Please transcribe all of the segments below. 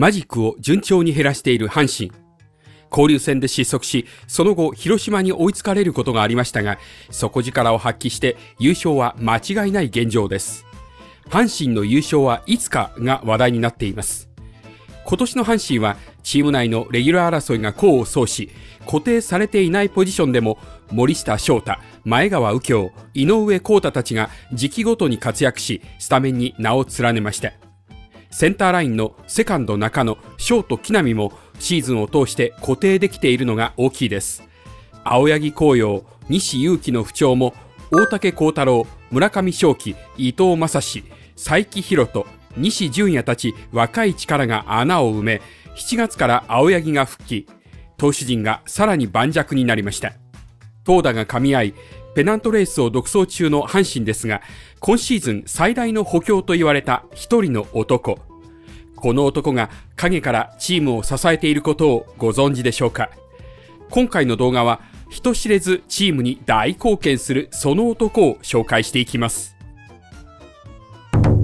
マジックを順調に減らしている阪神。交流戦で失速し、その後、広島に追いつかれることがありましたが、底力を発揮して優勝は間違いない現状です。阪神の優勝はいつかが話題になっています。今年の阪神はチーム内のレギュラー争いが功を奏し、固定されていないポジションでも森下翔太、前川右京、井上康太たちが時期ごとに活躍し、スタメンに名を連ねました。センターラインのセカンド中野、ショート木浪もシーズンを通して固定できているのが大きいです。青柳紅葉、西勇輝の不調も大竹幸太郎、村上正輝、伊藤正史、佐伯博人、西純也たち若い力が穴を埋め、7月から青柳が復帰、投手陣がさらに盤石になりました。投打が噛み合い、ペナントレースを独走中の阪神ですが、今シーズン最大の補強と言われた一人の男。この男が影からチームを支えていることをご存知でしょうか？今回の動画は人知れずチームに大貢献するその男を紹介していきます。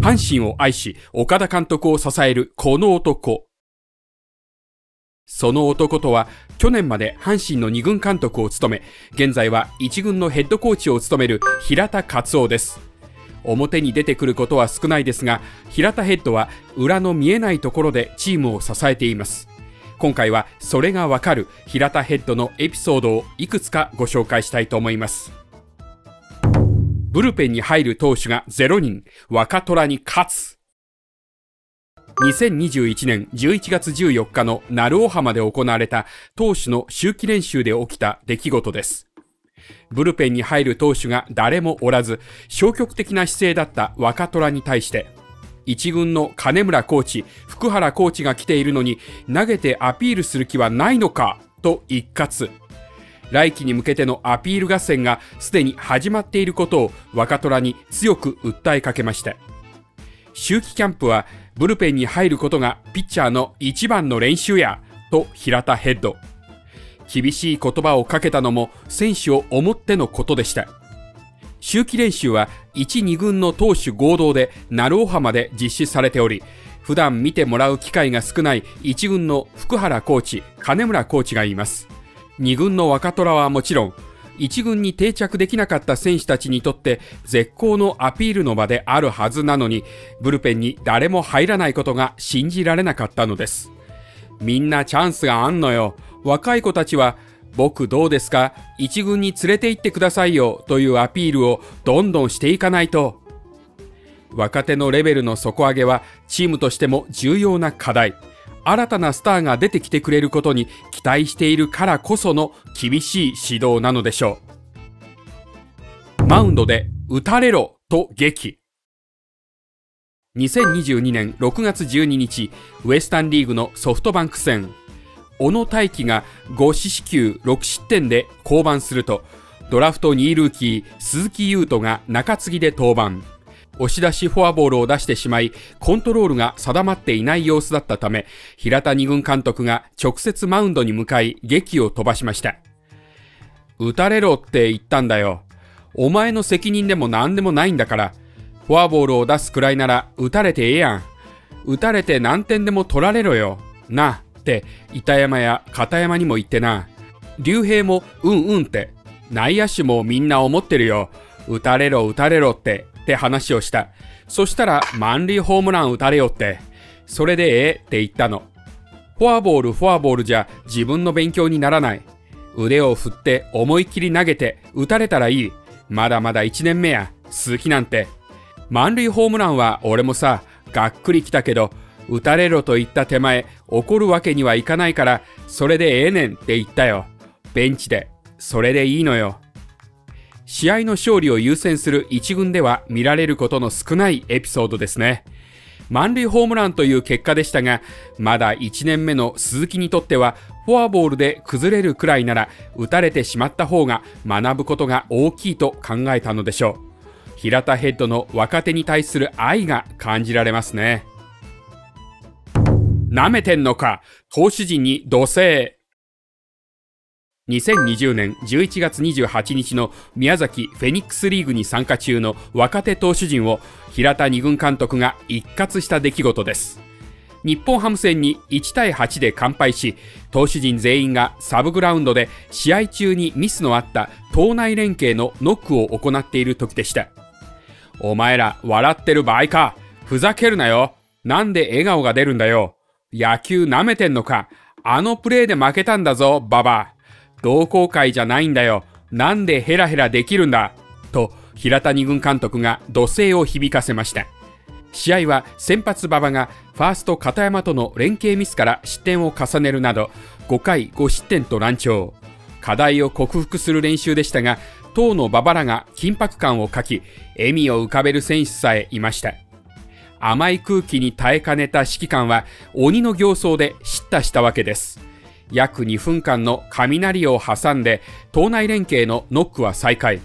阪神を愛し、岡田監督を支えるこの男。その男とは、去年まで阪神の2軍監督を務め、現在は1軍のヘッドコーチを務める平田勝夫です。表に出てくることは少ないですが、平田ヘッドは裏の見えないところでチームを支えています。今回はそれがわかる平田ヘッドのエピソードをいくつかご紹介したいと思います。ブルペンに入る投手が0人、若虎に勝つ。2021年11月14日の鳴尾浜で行われた投手の周期練習で起きた出来事です。ブルペンに入る投手が誰もおらず、消極的な姿勢だった若虎に対して、一軍の金村コーチ、福原コーチが来ているのに、投げてアピールする気はないのかと一括。来季に向けてのアピール合戦がすでに始まっていることを若虎に強く訴えかけました。秋季キャンプはブルペンに入ることがピッチャーの一番の練習や、と平田ヘッド。厳しい言葉をかけたのも選手を思ってのことでした。秋季練習は1、2軍の投手合同で鳴尾浜で実施されており、普段見てもらう機会が少ない1軍の福原コーチ、金村コーチがいます。2軍の若虎はもちろん、1軍に定着できなかった選手たちにとって絶好のアピールの場であるはずなのに、ブルペンに誰も入らないことが信じられなかったのです。みんなチャンスがあんのよ。若い子たちは、僕どうですか？一軍に連れて行ってくださいよというアピールをどんどんしていかないと。若手のレベルの底上げはチームとしても重要な課題。新たなスターが出てきてくれることに期待しているからこその厳しい指導なのでしょう。マウンドで打たれろと激。2022年6月12日、ウエスタンリーグのソフトバンク戦。小野大輝が5四死球6失点で降板すると、ドラフト2位ルーキー鈴木優斗が中継ぎで登板。押し出しフォアボールを出してしまい、コントロールが定まっていない様子だったため、平田二軍監督が直接マウンドに向かい、劇を飛ばしました。打たれろって言ったんだよ。お前の責任でも何でもないんだから、フォアボールを出すくらいなら打たれてええやん。打たれて何点でも取られろよ。な、って板山や片山にも言ってな。竜兵もうんうんって、内野手もみんな思ってるよ。打たれろ打たれろってって話をした。そしたら満塁ホームラン打たれよって。それでええって言ったの。フォアボールフォアボールじゃ自分の勉強にならない。腕を振って思いっきり投げて打たれたらいい。まだまだ1年目や。鈴木なんて。満塁ホームランは俺もさ、がっくり来たけど、打たれろと言った手前、怒るわけにはいかないから、それでええねんって言ったよ。ベンチで。それでいいのよ。試合の勝利を優先する一軍では見られることの少ないエピソードですね。満塁ホームランという結果でしたが、まだ1年目の鈴木にとっては、フォアボールで崩れるくらいなら、打たれてしまった方が学ぶことが大きいと考えたのでしょう。平田ヘッドの若手に対する愛が感じられますね。舐めてんのか？投手陣に土星2020年11月28日の宮崎フェニックスリーグに参加中の若手投手陣を平田二軍監督が一括した出来事です。日本ハム戦に1対8で完敗し、投手陣全員がサブグラウンドで試合中にミスのあった党内連携のノックを行っている時でした。お前ら笑ってる場合か。ふざけるなよ。なんで笑顔が出るんだよ。野球舐めてんのか。あのプレーで負けたんだぞ、ババア。同好会じゃないんだよ。なんでヘラヘラできるんだ？と、平田二軍監督が土星を響かせました。試合は先発馬場がファースト片山との連携ミスから失点を重ねるなど5回5失点と乱調課題を克服する練習でしたが当の馬場らが緊迫感を欠き笑みを浮かべる選手さえいました甘い空気に耐えかねた指揮官は鬼の形相で叱咤したわけです約2分間の雷を挟んで党内連携のノックは再開。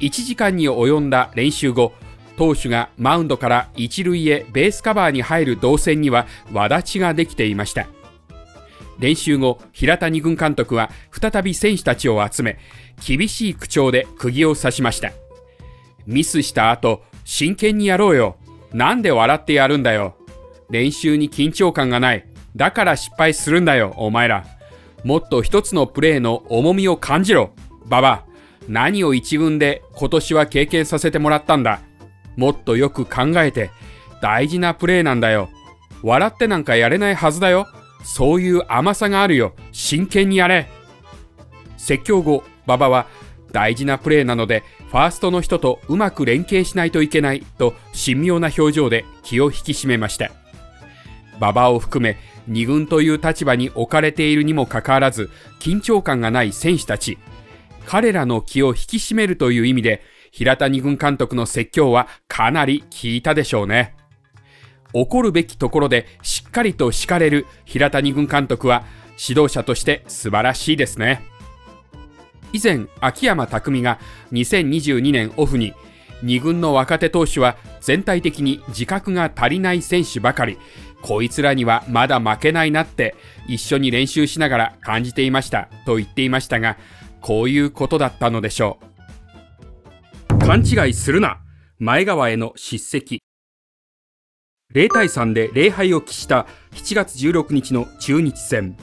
1時間に及んだ練習後投手がマウンドから一塁へベースカバーに入る動線には輪立ちができていました。練習後平田二軍監督は再び選手たちを集め厳しい口調で釘を刺しました。ミスした後真剣にやろうよ。なんで笑ってやるんだよ。練習に緊張感がない。だから失敗するんだよお前ら。もっと一つのプレーの重みを感じろ馬場何を一軍で今年は経験させてもらったんだもっとよく考えて、大事なプレーなんだよ。笑ってなんかやれないはずだよ。そういう甘さがあるよ。真剣にやれ。説教後、馬場は大事なプレーなので、ファーストの人とうまく連携しないといけないと神妙な表情で気を引き締めました。馬場を含め2軍という立場に置かれているにもかかわらず緊張感がない選手たち彼らの気を引き締めるという意味で平田二軍監督の説教はかなり効いたでしょうね。怒るべきところでしっかりと敷かれる平田二軍監督は指導者として素晴らしいですね。以前、秋山匠が2022年オフに2軍の若手投手は全体的に自覚が足りない選手ばかり、こいつらにはまだ負けないなって一緒に練習しながら感じていましたと言っていましたが、こういうことだったのでしょう。勘違いするな前川への叱責。0対3で礼拝を期した7月16日の中日戦。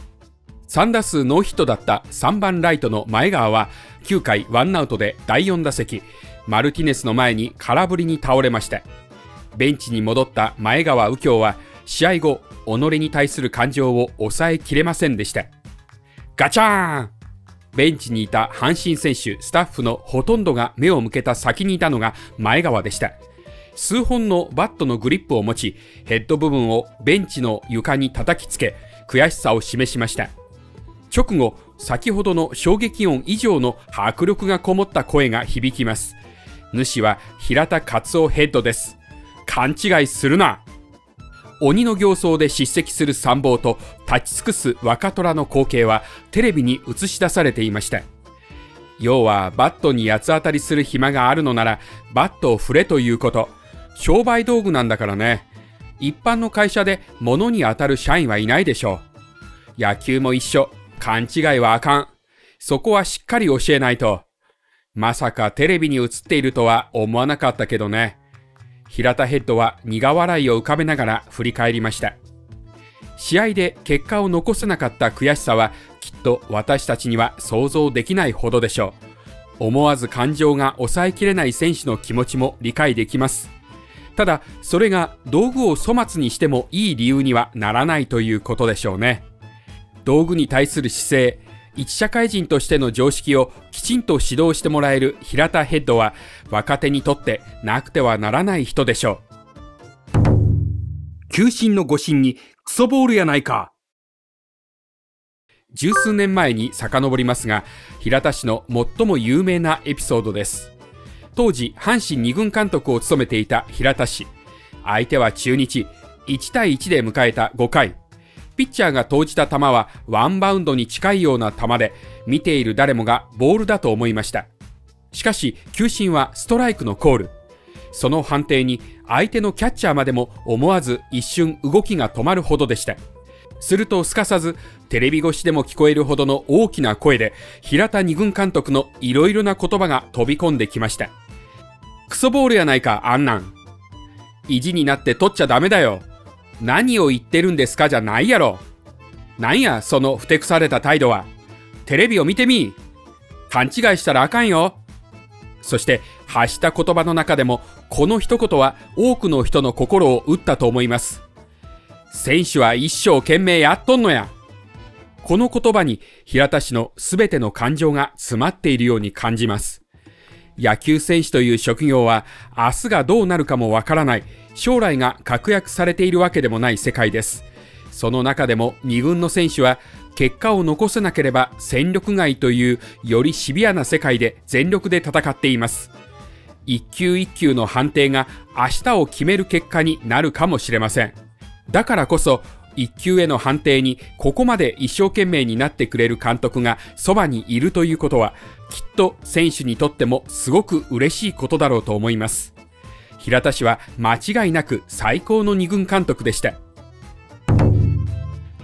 3打数ノーヒットだった3番ライトの前川は9回ワンアウトで第4打席。マルティネスの前に空振りに倒れました。ベンチに戻った前川右京は試合後己に対する感情を抑えきれませんでしたガチャーンベンチにいた阪神選手、スタッフのほとんどが目を向けた先にいたのが前川でした。数本のバットのグリップを持ち、ヘッド部分をベンチの床に叩きつけ、悔しさを示しました。直後、先ほどの衝撃音以上の迫力がこもった声が響きます。主は平田勝夫ヘッドです。勘違いするな鬼の形相で叱責する参謀と立ち尽くす若虎の光景はテレビに映し出されていました。要はバットに八つ当たりする暇があるのならバットを振れということ。商売道具なんだからね。一般の会社で物に当たる社員はいないでしょう。野球も一緒。勘違いはあかん。そこはしっかり教えないと。まさかテレビに映っているとは思わなかったけどね。平田ヘッドは苦笑いを浮かべながら振り返りました。試合で結果を残せなかった悔しさはきっと私たちには想像できないほどでしょう。思わず感情が抑えきれない選手の気持ちも理解できます。ただ、それが道具を粗末にしてもいい理由にはならないということでしょうね。道具に対する姿勢、一社会人としての常識をきちんと指導してもらえる平田ヘッドは若手にとってなくてはならない人でしょう。球審の誤審にクソボールやないか。十数年前に遡りますが、平田氏の最も有名なエピソードです。当時、阪神二軍監督を務めていた平田氏。相手は中日、1対1で迎えた5回。ピッチャーが投じた球はワンバウンドに近いような球で、見ている誰もがボールだと思いました。しかし、球審はストライクのコール。その判定に相手のキャッチャーまでも思わず一瞬動きが止まるほどでした。するとすかさずテレビ越しでも聞こえるほどの大きな声で平田二軍監督のいろいろな言葉が飛び込んできました。クソボールやないか、あんなん。意地になって取っちゃダメだよ。何を言ってるんですかじゃないやろ。なんや、そのふてくされた態度は。テレビを見てみ。勘違いしたらあかんよ。そして発した言葉の中でもこの一言は多くの人の心を打ったと思います。選手は一生懸命やっとんのや。この言葉に平田氏の全ての感情が詰まっているように感じます。野球選手という職業は明日がどうなるかもわからない将来が確約されているわけでもない世界です。その中でも2軍の選手は結果を残せなければ戦力外というよりシビアな世界で全力で戦っています。一球一球の判定が明日を決める結果になるかもしれません。だからこそ一球への判定にここまで一生懸命になってくれる監督がそばにいるということはきっと選手にとってもすごく嬉しいことだろうと思います。平田氏は間違いなく最高の二軍監督でした。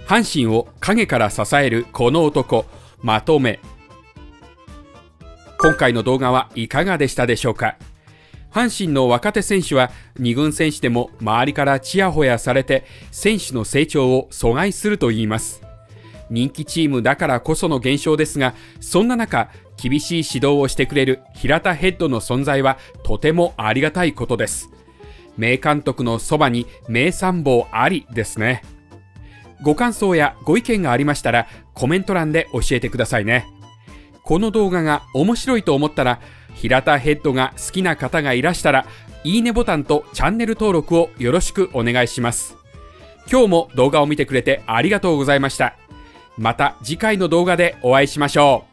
阪神を陰から支えるこの男、まとめ。今回の動画はいかがでしたでしょうか？阪神の若手選手は2軍選手でも周りからちやほやされて選手の成長を阻害するといいます。人気チームだからこその現象ですが、そんな中、厳しい指導をしてくれる平田ヘッドの存在はとてもありがたいことです。名監督のそばに名参謀ありですね。ご感想やご意見がありましたらコメント欄で教えてくださいね。この動画が面白いと思ったら平田ヘッドが好きな方がいらしたらいいねボタンとチャンネル登録をよろしくお願いします。今日も動画を見てくれてありがとうございました。また次回の動画でお会いしましょう。